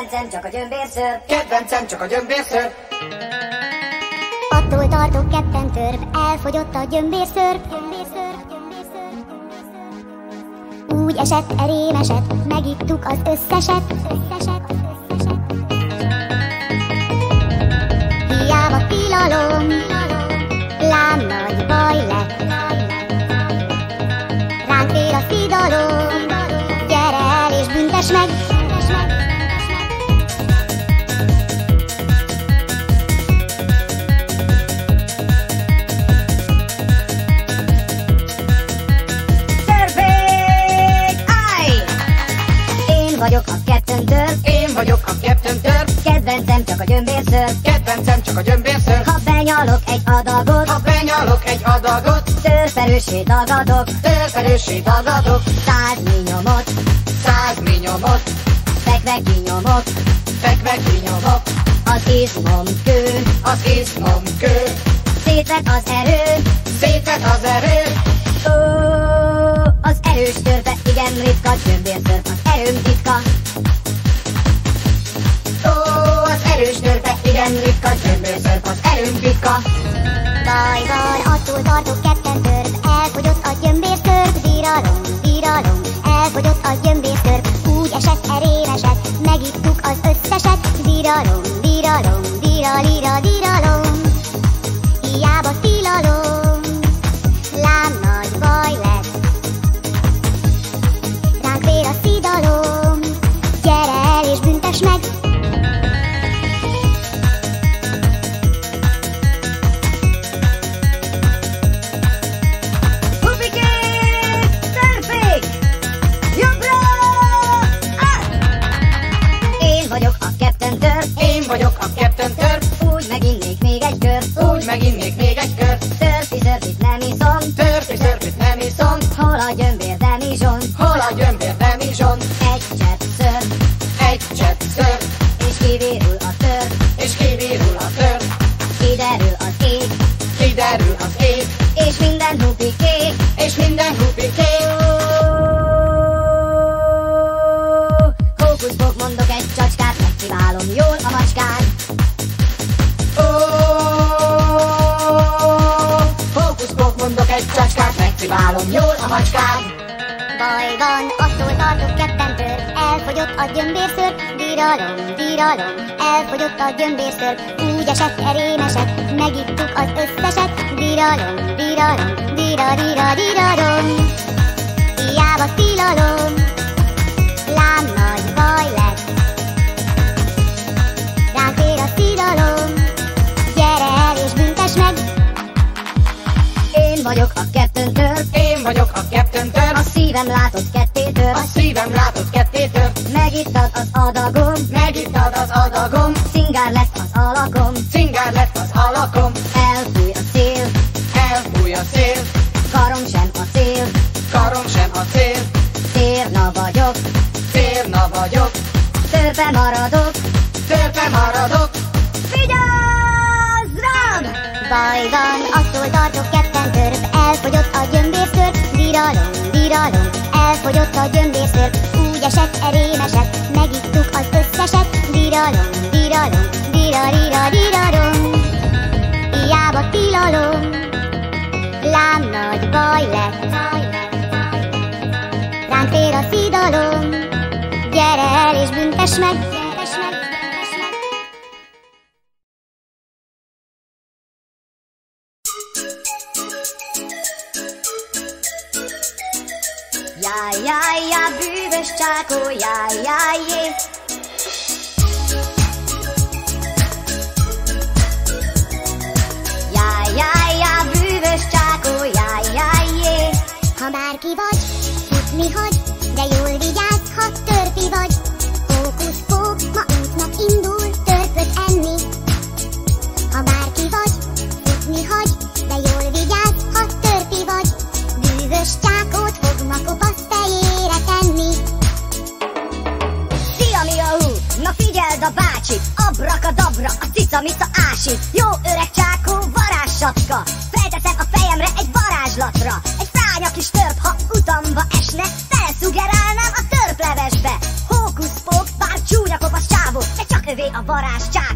kedvencem csak a gyömbérször. kedvencem csak a gyömbérször. Attól tartok ketten törp, elfogyott a gyömbérszörp. Úgy esett, erém esett, megittuk az összeset. összeset. Hiába tilalom, lám nagy baj lett. Ránk tér a szidalom, csak a gyömbérször. Ha benyalok egy adagot, Ha benyalok egy adagot, törperősé dagadok. törperősé dagadok, Száz nyomot, száz nyomot, fekve kinyomok. fekve kinyomok, Az izmom kő, az izmom kő, szétvet az erő. szétvet az erő, Ó, az erős törpe, igen ritka, gyömbérször, az erőm titka. Igen ritka, gyömbérször, az erőm titka. Baj van, attól tartok ketten törp, elfogyott a gyömbérszörp, viralom, viralom, elfogyott a gyömbérszörp, úgy esett, erém esett, megittuk az összeset, viralom, viralom, viralira, viralom, viralom, elfogyott a gyömbérször, úgy esett, erém esett, megittuk az összeset, viralom, viralom, vira, vira, virarom, hiába tilalom, lám nagy baj lett, ránk ér a szidalom, gyere el és büntes meg, Én vagyok a Törp, Én vagyok a Törp, a szívem látott ketté tör. a szívem látott ketté tör, Megittad az adagom, megittad az adagom, szingár lesz az alakom. cingár lett az alakom, Elfúj a szél, elfúj a szél, karom sem a cél. karom sem a cél, Térna vagyok, férna vagyok, törpe maradok. törpe maradok, Vigyázz rám! Baj van, attól tartok ketten törp, elfogyott a gyömbérször, viralom, viralom, elfogyott a gyömbérször, úgy esett, erém viralom, viralom, vira, rira, virarom, hiába tilalom, lám nagy baj lett, ránk tér a szidalom, gyere el és büntes meg. Jaj, jaj, jaj, bűvös csákó, jaj, jaj, jé. Bűvös csákó, jaj, jaj, jé. Ha bárki vagy, futni hagy, de jól vigyázz, ha törpi vagy. Fókusz fók, ma útnak indul, törpöt enni. Ha bárki vagy, futni hagy, de jól vigyázz, ha törpi vagy. Bűvös csákót fog ma kopasz fejére tenni. Szia, mi a hú? Na figyeld a bácsit, abrakadabra, a cica-mica ásít. Jó öreg csákó, a fejemre jobbra Egy fránya kis törp, ha utamba esne Feleszugerálnám a törplevesbe. Hókusz-pók, bár csúnya kopasz csávó De csak övé a varázs csávó.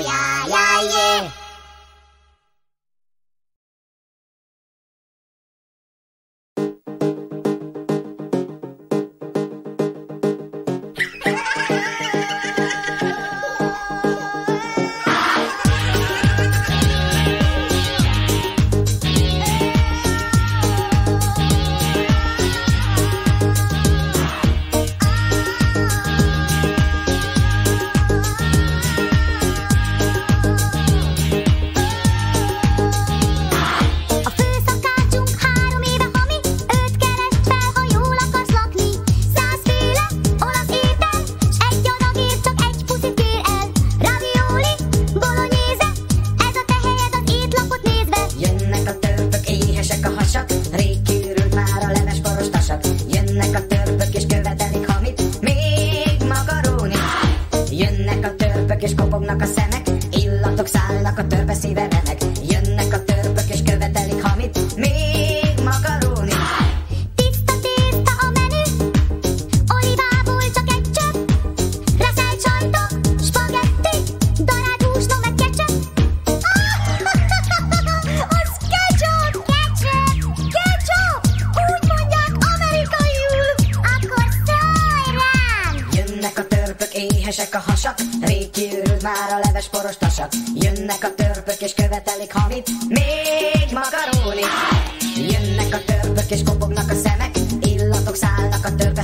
呀。éhesek a hasak, rég már a leves poros tasak. Jönnek a törpök és követelik hamit, még makarónit. Jönnek a törpök és kopognak a szemek, illatok szállnak a törpök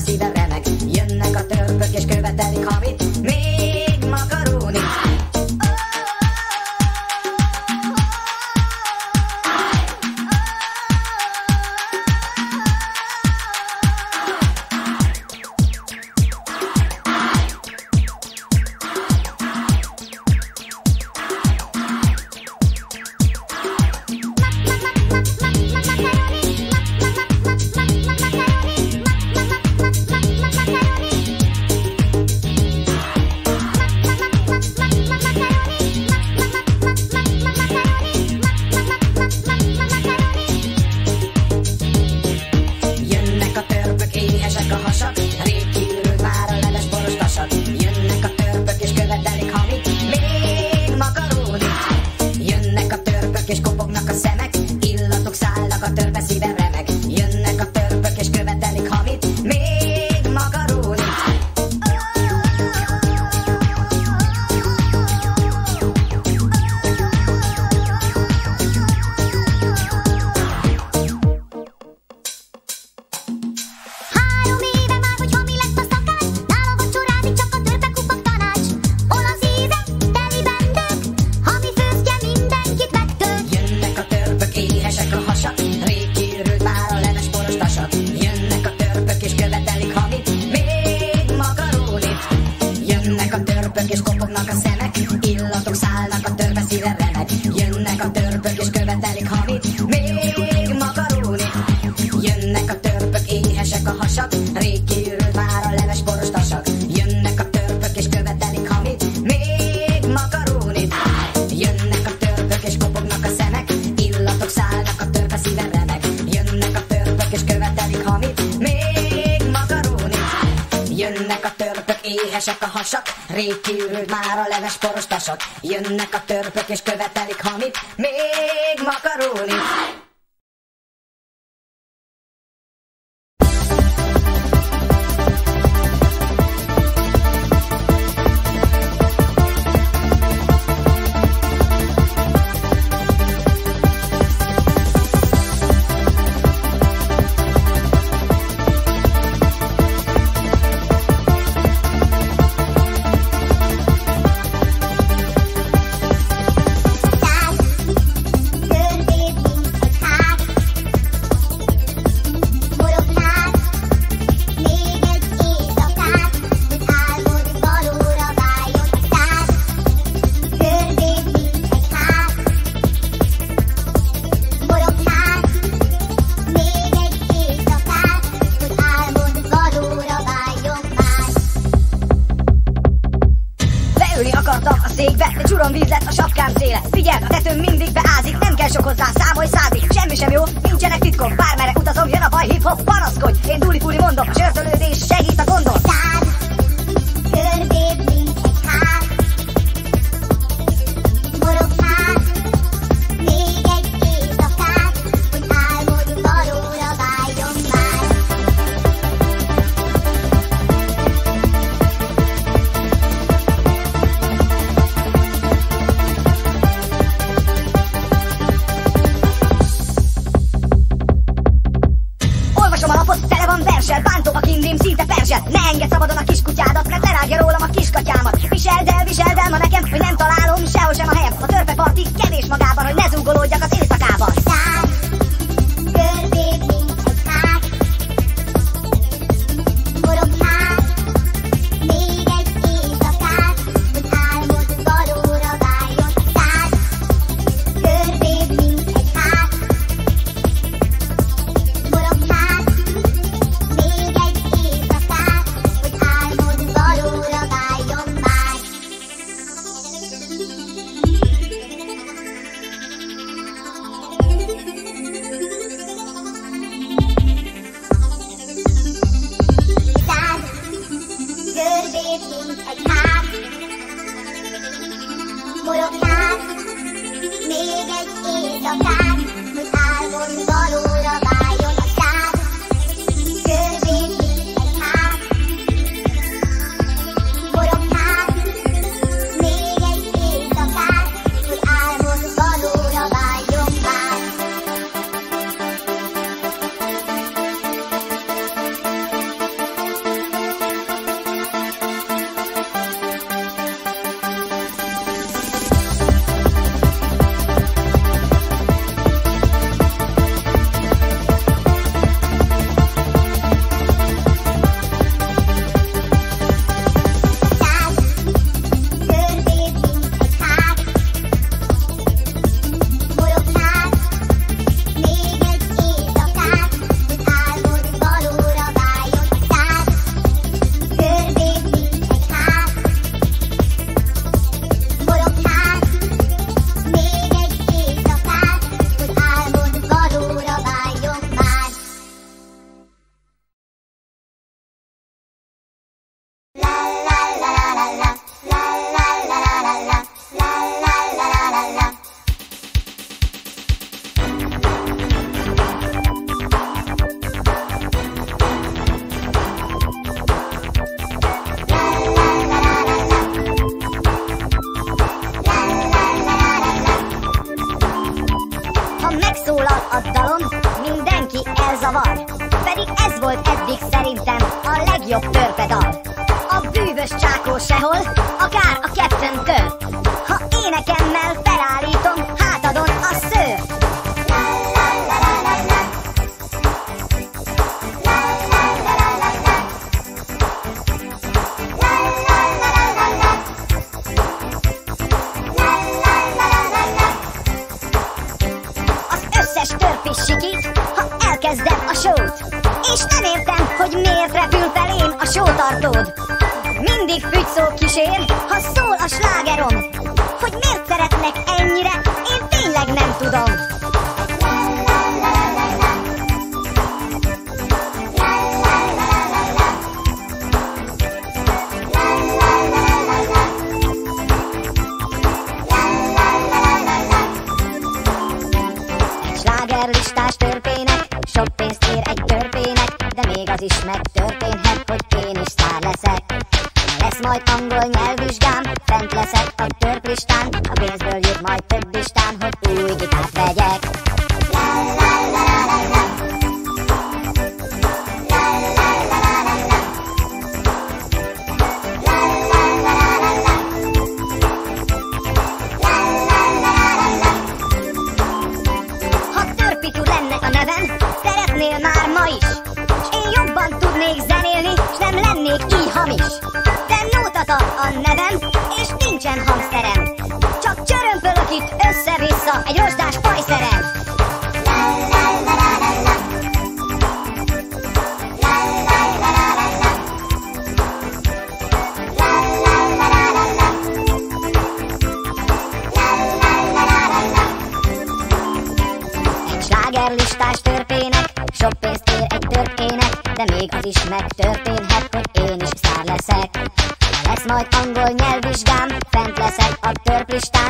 Jönnek a törpök és követelik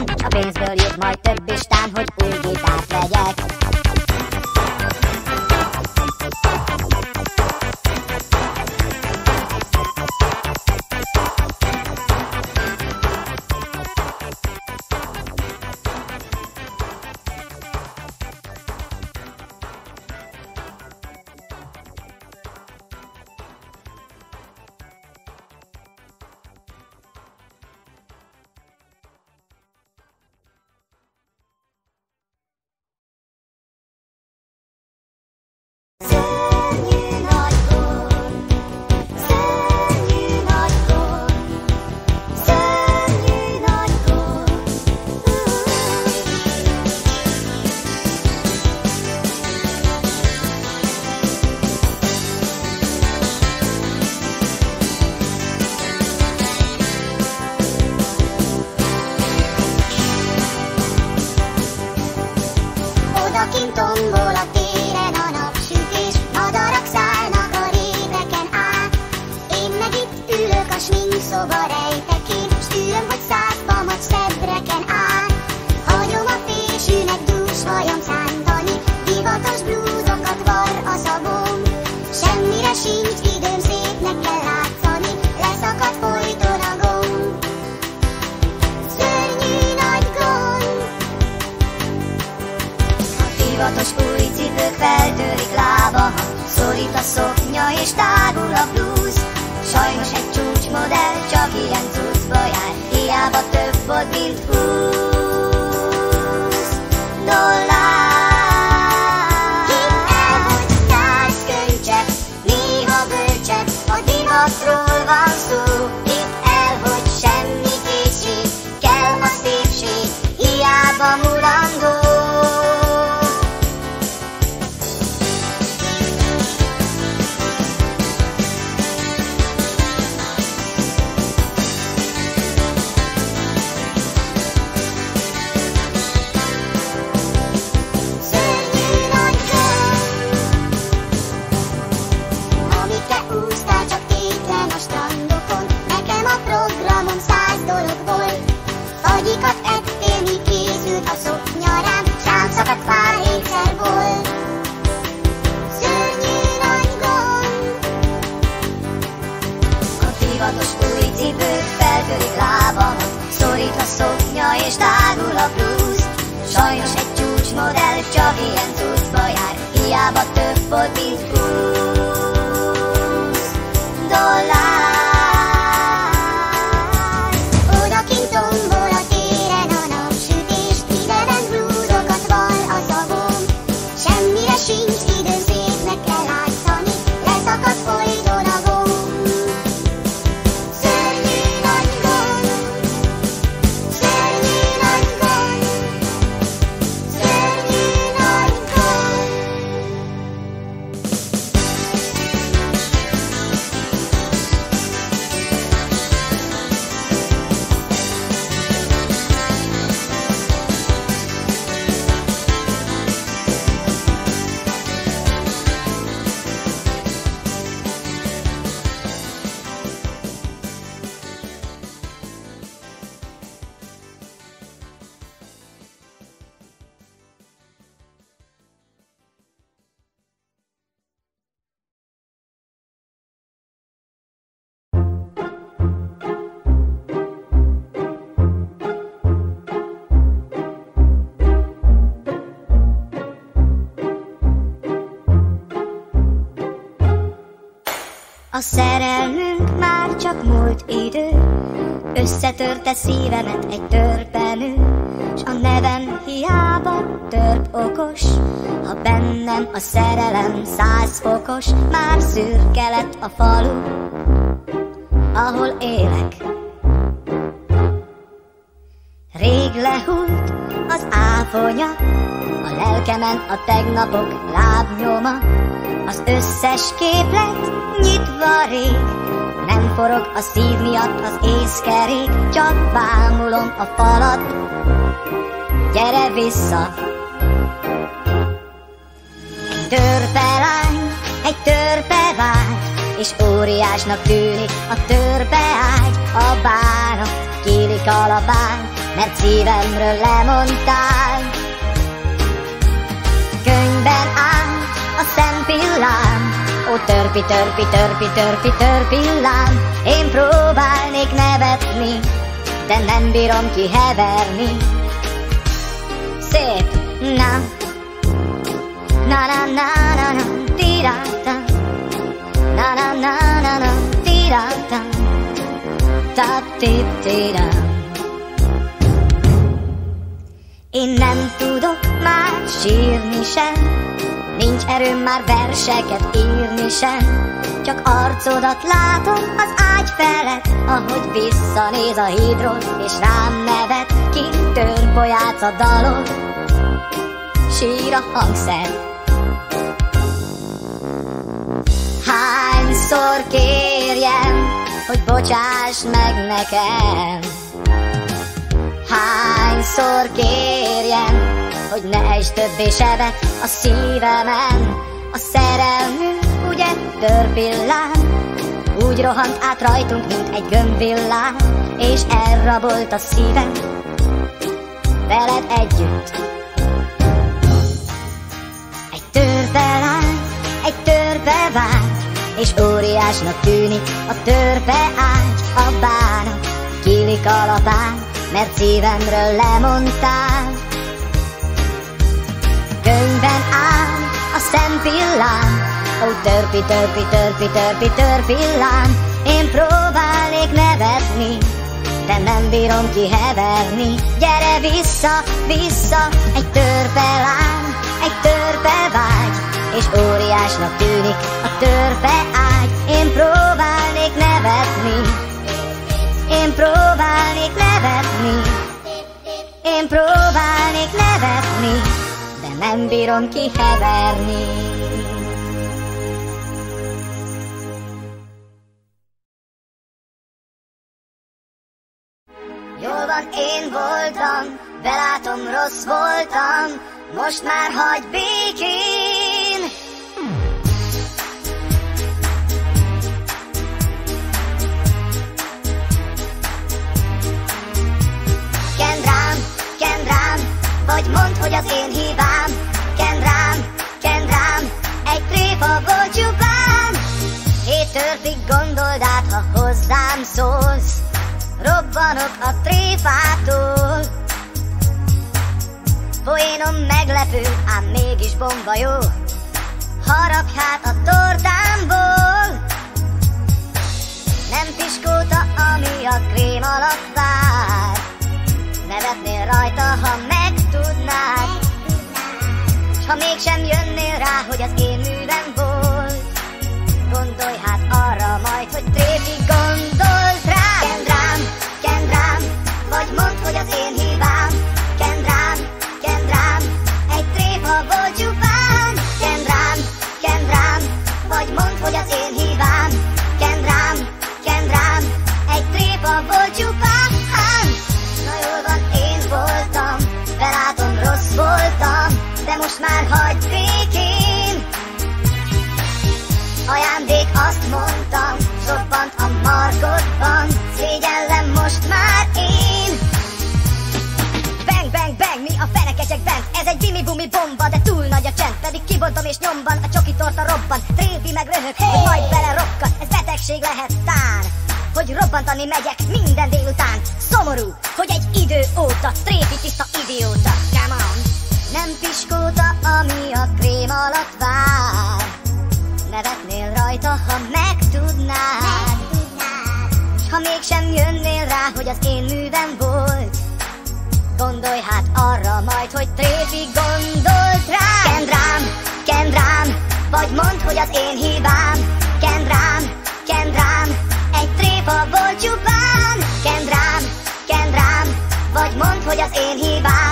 A pénzből jut majd több pistán, hogy új gitárt vegyek A szerelmünk már csak múlt idő, összetörte szívemet egy törpenő, s a nevem hiába törp okos, ha bennem a szerelem száz fokos, már szürke lett a falu, ahol élek. Rég lehult az áfonya, a lelkemen a tegnapok lábnyoma, az összes képlet nyitva rég, nem forog a szív miatt az észkerék, csak bámulom a falat. Gyere vissza! Egy törpe lány, egy törpe vágy, és óriásnak tűnik a törpe ágy, a bánat kílik alapán, mert szívemről lemondtál. Könyvben áll a szempillám, Ó, törpi, törpi, törpi, törpi, törpillám, én próbálnék nevetni, de nem bírom kiheverni. Szép, na, na na na na na, tirata, na na na na na, tirata, ta ti tira. Én nem tudok már sírni sem, Nincs erőm már verseket írni sem, csak arcodat látom az ágy felett, ahogy visszanéz a hídról, és rám nevet, kint tör a dalon, sír a hangszer. Hányszor kérjem, hogy bocsáss meg nekem, Hányszor kérjem, hogy ne ejts többé sebet a szívemen. A szerelmünk ugye törpillán, úgy rohant át rajtunk, mint egy gömbvillám, és elrabolt a szívem veled együtt. Egy törpe lány, egy törpe vágy, és óriásnak tűnik a törpe ágy, a bánat kilik alapán, mert szívemről lemondtál. Könyvben áll a szempillám, ó törpi, törpi, törpi, törpi, törpillám, én próbálnék nevetni, de nem bírom kiheverni. Gyere vissza, vissza, egy törpe lány, egy törpe vágy, és óriásnak tűnik a törpe ágy. Én próbálnék nevetni, én próbálnék nevetni, én próbálnék nevetni, de nem bírom kiheverni. Jól van, én voltam, belátom, rossz voltam, most már hagy békén. Vagy mondd, hogy az én hibám. Kend rám, kend rám Egy tréfa volt csupán Hét törpig gondold át, ha hozzám szólsz. Robbanok a tréfától. Poénom meglepő, ám mégis bomba jó. Harap hát a tortámból. Nem piskóta, ami a krém alatt vár. Nevetnél rajta, ha megtudnád S ha mégsem jönnél rá, hogy az én azt mondtam, sobbant a markodban, szégyellem most már én. Bang, bang, bang, mi a fenekesek bent? Ez egy bimi-bumi bomba, de túl nagy a csend, pedig kibontom és nyomban, a csoki torta robban, Tréfi meg röhög, hey! majd bele rokkan, ez betegség lehet tán hogy robbantani megyek minden délután. Szomorú, hogy egy idő óta tréfi tiszta idióta. Come on! Nem piskóta, ami a krém alatt vár. Nevetnél rajta, ha megtudnád. mégsem jönnél rá, hogy az én művem volt. Gondolj hát arra majd, hogy tréfi gondolt rám. Kend rám, kend rám, vagy mondd, hogy az én hibám. Kend rám, kend rám, egy tréfa volt csupán. Kend rám, kend rám, vagy mondd, hogy az én hibám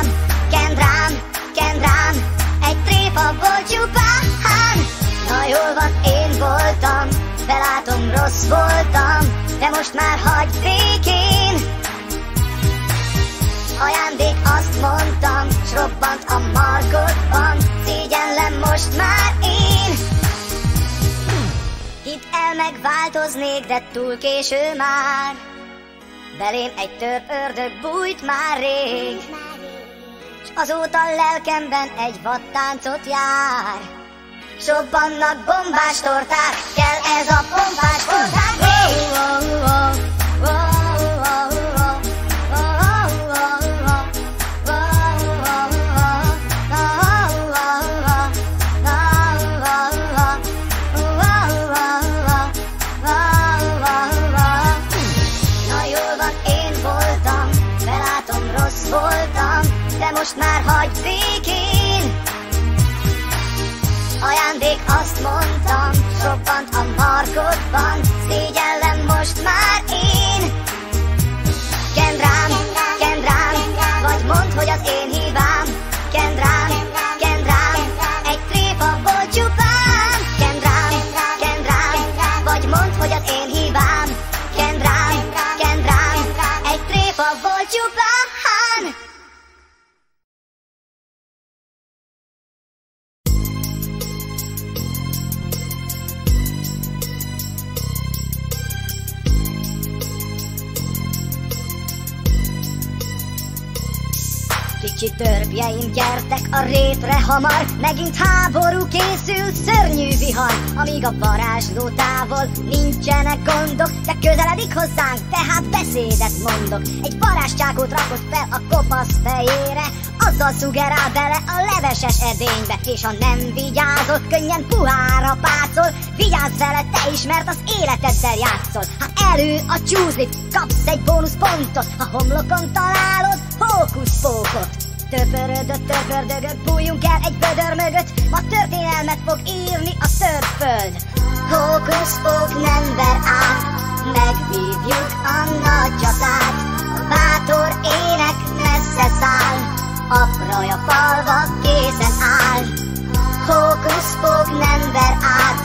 Van, én voltam, belátom rossz voltam De most már hagy békén. Ajándék azt mondtam, s robbant a markodban Szégyenlem most már én. Itt el megváltoznék, de túl késő már. Belém egy törp ördög bújt már rég S azóta lelkemben egy vadtáncot jár Sobbannak bombás torták, kell ez a pompás torták oh, oh, oh, oh. Markodban Szégyellem most már Kicsi törpjeim, gyertek a rétre hamar, megint háború készül, szörnyű vihar, amíg a varázsló távol, nincsenek gondok, de közeledik hozzánk, tehát beszédet mondok. Egy varázscsákot rakott fel a kopasz fejére, azzal szugerál bele a leveses edénybe, és ha nem vigyázod, könnyen puhára pászol, vigyázz vele te is, mert az életeddel játszol. Ha elő a csúzli, kapsz egy bónuszpontot, ha homlokon találod, hókusz-pókot. Töpörödött, töpördögött, bújjunk el egy bödör mögött, ma történelmet fog írni a föld. Hókusz-pók nem ver át, megvívjuk a nagy csatát, bátor ének messze száll, a praja falva készen áll. Hókusz-pók nem ver át,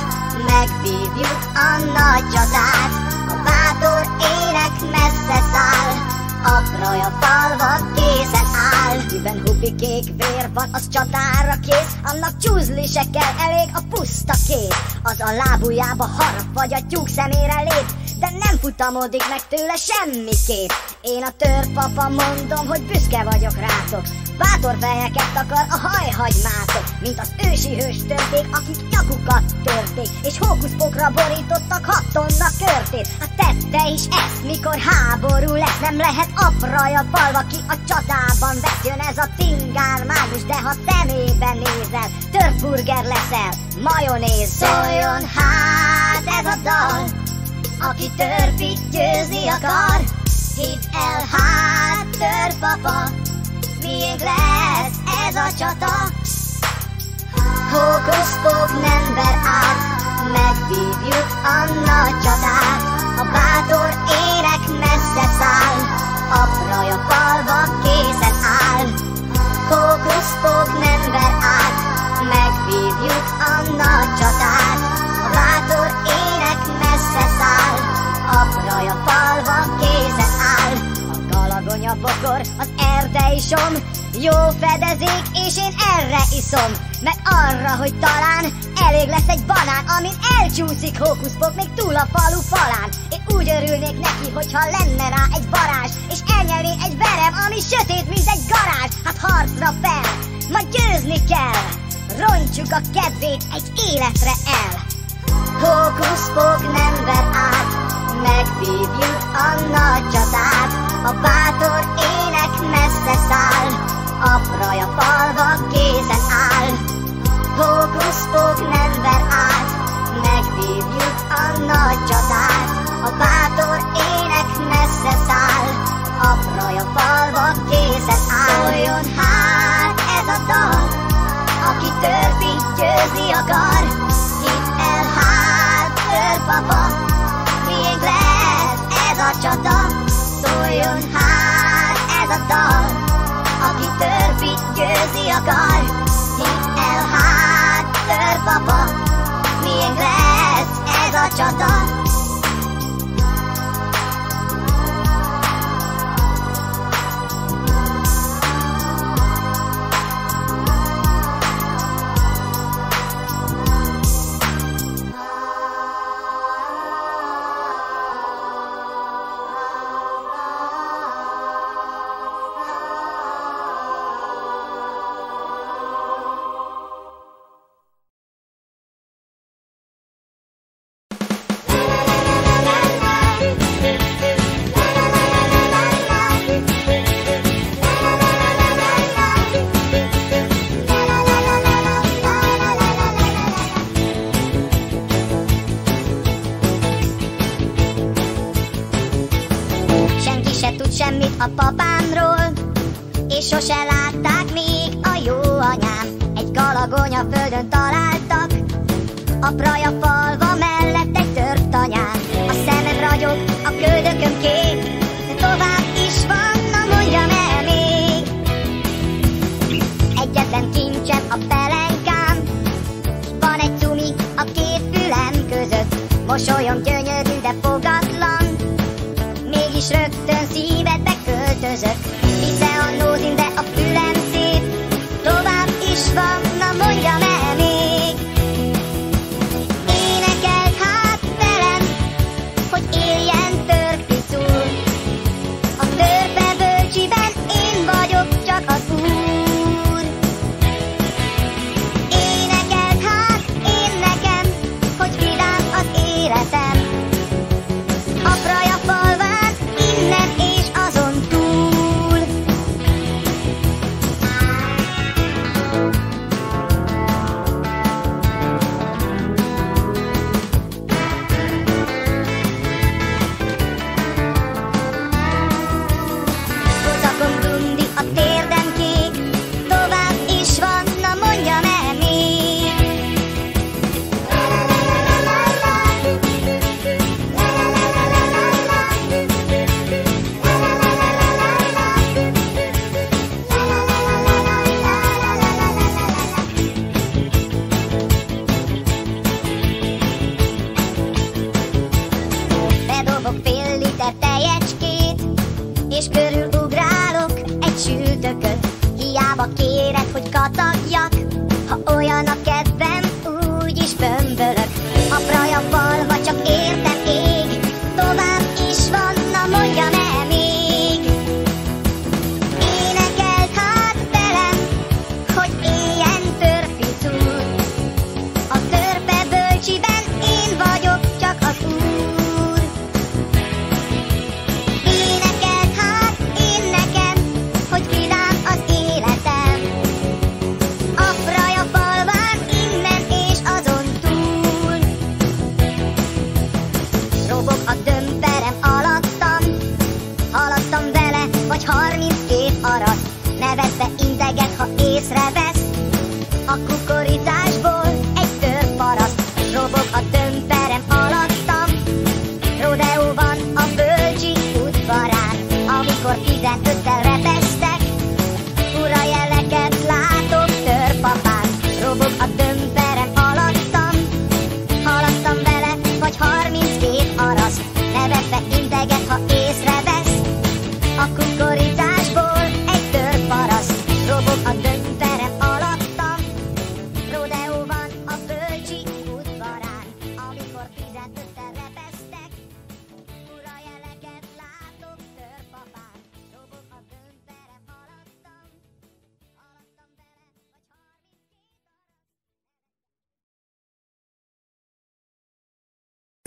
megvívjuk a nagy csatát, a bátor ének messze száll, a praja falva készen áll. Miben hupi kék vér van, az csatára kész. Annak csúzli se kell, elég a puszta kész Az a lábujába harap, vagy a tyúk szemére lép De nem futamodik meg tőle semmiképp. Én a törpapa mondom, hogy büszke vagyok rátok. Bátor fejeket akar a hajhagymátok Mint az ősi hős törték, akik nyakukat törték És hókuszpokra borítottak hat tonna körtét. Hát tette is ezt, mikor háború lesz. Nem lehet apraja falva ki a csatában. Vesz Jön ez a cingár mágus, de ha szemébe nézel Törpburger leszel, majonéz. Szóljon hát ez a dal Aki törpit győzi akar Hidd el hát törpapa miénk lesz ez a csata? Hókuszpók nem ver át, megvívjuk a nagy csatát. A bátor érek messze száll, a praja falva készen áll. Hókuszpók nem ver át, megvívjuk a nagy csatát a falva készen áll. A galagonya bokor, az som. Jó fedezék, és én erre iszom. Meg arra, hogy talán elég lesz egy banán Amin elcsúszik hókuszpok még túl a falu falán. Én úgy örülnék neki, hogyha lenne rá egy varázs És elnyernék egy verem, ami sötét, mint egy garázs. Hát harcra fel, ma győzni kell. Rontjuk a kedvét egy életre el. Hókuszpok nem ver át megvívjuk a nagy csatát. A bátor ének messze száll, apraja falva készen áll. Hókusz fog nem ver át, megvívjuk a nagy csatát. A bátor ének messze száll, apraja falva készen áll. Szóljon hát ez a dal, aki törpi győzni akar, minden kincsem a pelenkám, van egy cumi a két fülem között, mosolyom gyönyörű. Ha kérek, hogy katagjak, ha olyan a kedvem, úgyis bömböl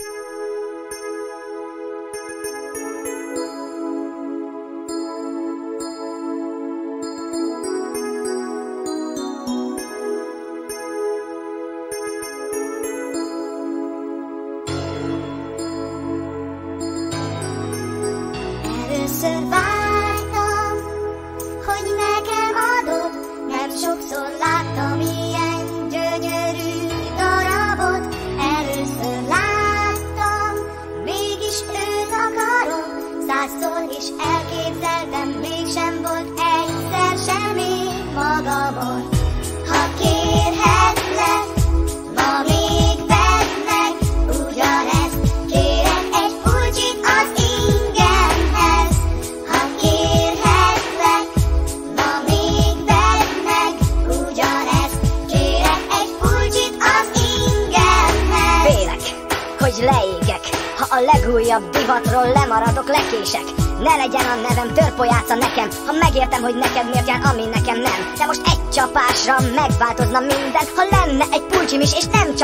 you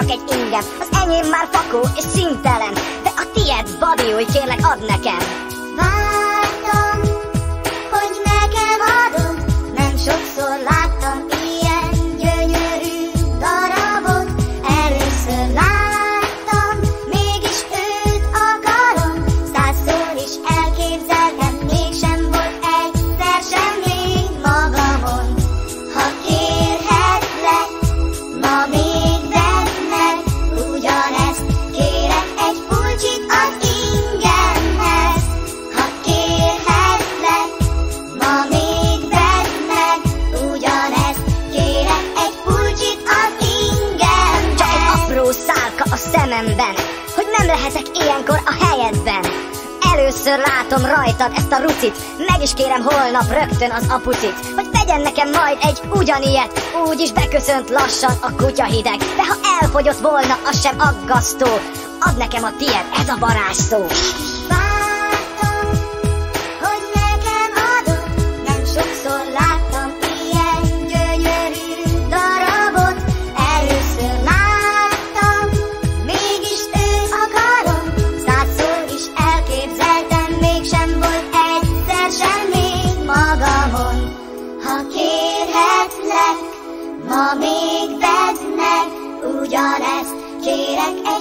csak egy ingem. Az enyém már fakó és szintelen. De a tied, babi, új, kérlek, add nekem látom rajtad ezt a rucit. Meg is kérem holnap rögtön az apucit Hogy vegyen nekem majd egy ugyanilyet. Úgy is beköszönt lassan a kutya hideg De ha elfogyott volna, az sem aggasztó. Add nekem a tied, ez a varázsszó ma még vedd meg, ugyanezt kérek egy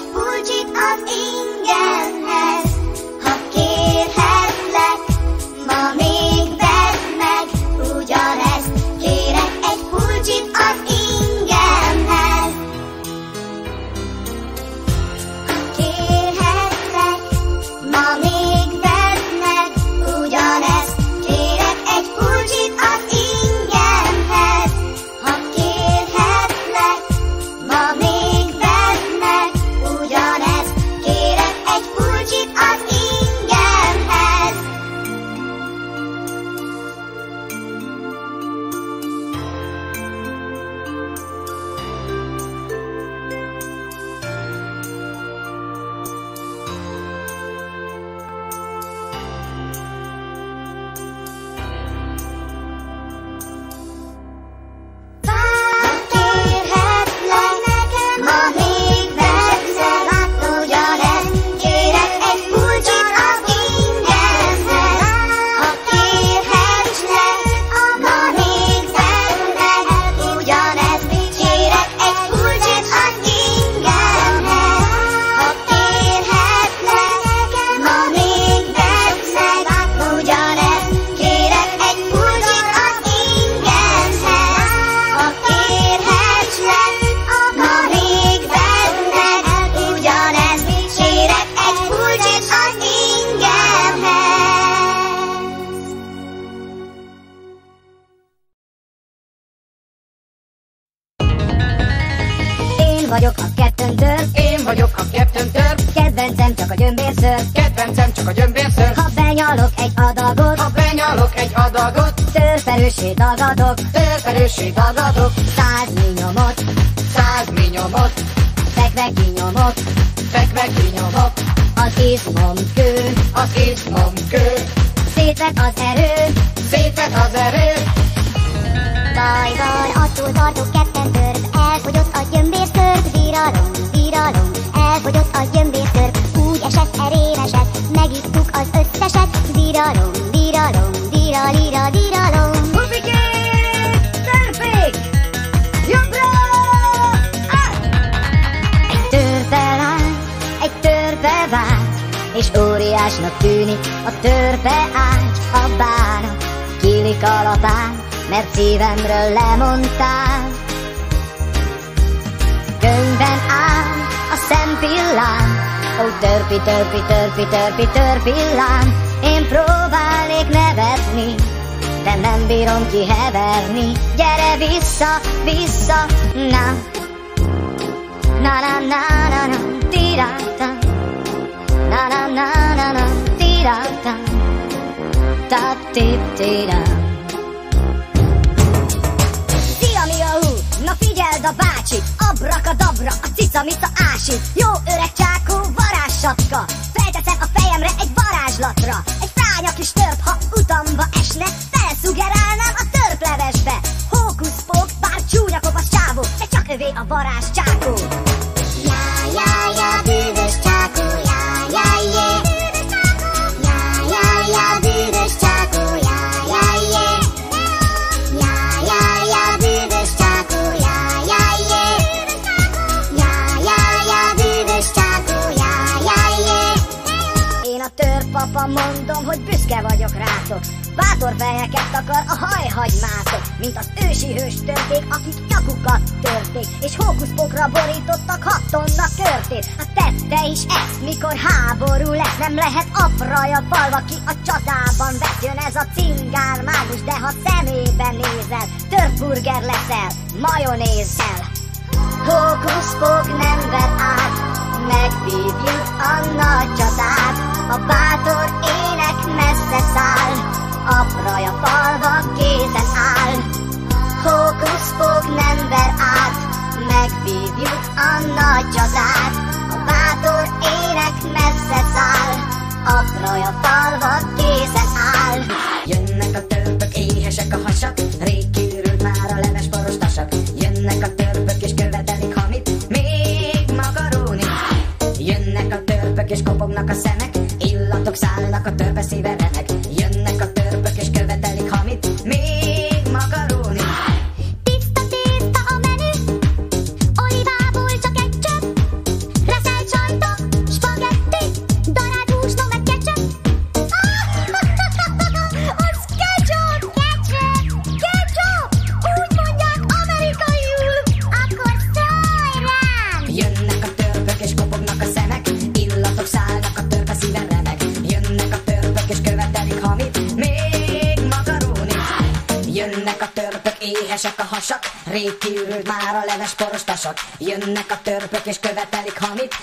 Törperősé dagadok törperősé dagadok, Száz nyomot száz minyomot, Fekve kinyomok fekve kinyomok, Az izmom kő az izmom kő, Szétvet az erő szétvet az erő, Baj van, attól tartok ketten törp, elfogyott a gyömbérszörp, viralom, viralom, elfogyott a gyömbérszörp, úgy esett erén esett, megittuk az összeset, viralom, viralom, viralira, viralom. És óriásnak tűnik a törpe ágy, a bánat, kilik a lapán, mert szívemről lemondtál. Könyvben áll a szempillám, ó törpi, törpi, törpi, törpi, törpillám, én próbálnék nevetni, de nem bírom kiheverni. Gyere vissza, vissza, na, na na na na na, tirata, na na na na na tira ta ta tip tira Szia mi a hú, na figyeld a bácsit Abrakadabra, a cica mit a ásit Jó öreg csákó, varázsatka Felteszem a fejemre egy varázslatra Egy fránya kis törp, ha utamba esne Feleszugerálnám a törplevesbe Hókusz-pók, bár csúnya kopasz csávó De csak övé a varázs csákó bokorvelyeket takar a hajhagymászok, mint az ősi hős tölték, akik nyakukat törték, és hókuszpokra borítottak hat tonna körtét. A tette is ezt, mikor háború lesz, nem lehet apraja falva, ki a csatában vesz, ez a cingál mágus, de ha szemében nézel, törburger leszel, majonézzel. Hókuszpok adja zár, a bátor ének messze száll, apraj a Jönnek a törpök és követelik, hamit.